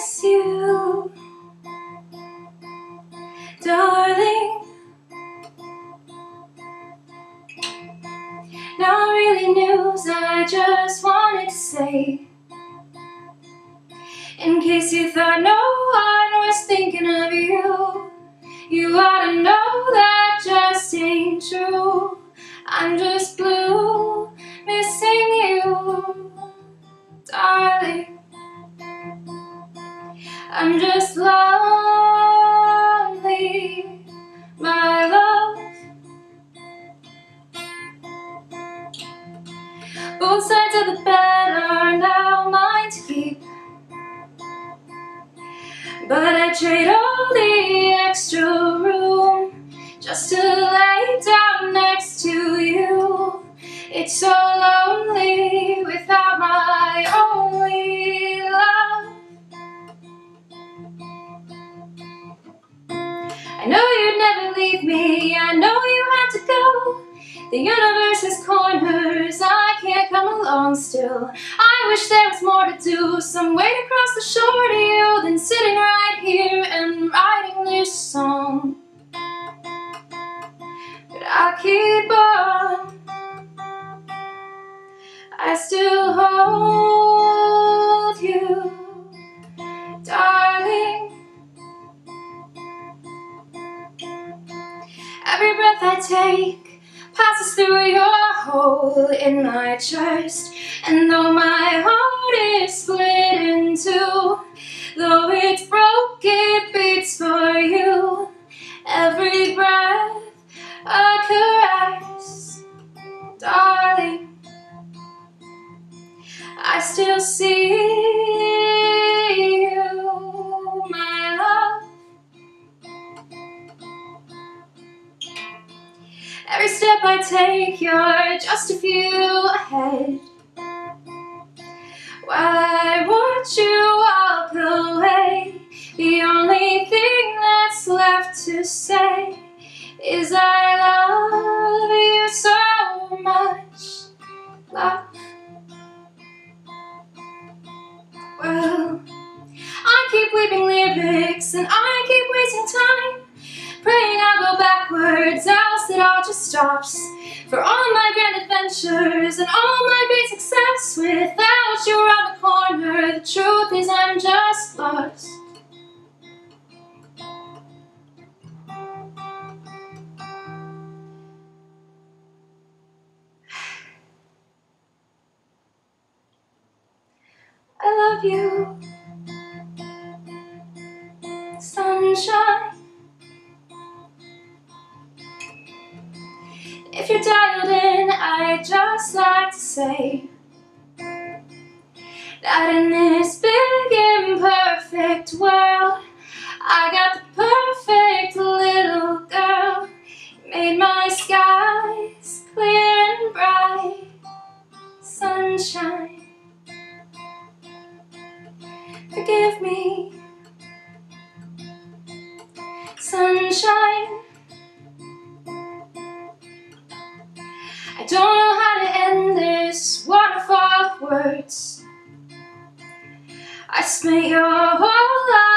miss you, darling. Not really news, I just wanted to say. In case you thought no one was thinking of you, you ought to know that just ain't true. I'm just I'm just lonely, my love. Both sides of the bed are now mine to keep. But I trade all the extra room just to lay down next to you. It's so I know you had to go. The universe has corners, I can't come along still. I wish there was more to do, some way to cross the shore to you than sitting right here and writing this song. Breath I take passes through your hole in my chest. And though my heart is split in two, though it's broke, it beats for you. Every breath a caress, darling. I still see step I take, you're just a few ahead. While I watch you walk away, the only thing that's left to say is I love you so much. Love. Well, I keep weeping lyrics and I keep wasting time. Praying I'll go backwards, else all just stops. For all my grand adventures and all my great success, without you around the corner, the truth is I'm just lost. I love you, If you're dialed in, I'd just like to say that in this big imperfect world, I got the perfect little girl. Made my skies clear and bright, sunshine. Forgive me, sunshine. I don't know how to end this waterfall of words. I spent your whole life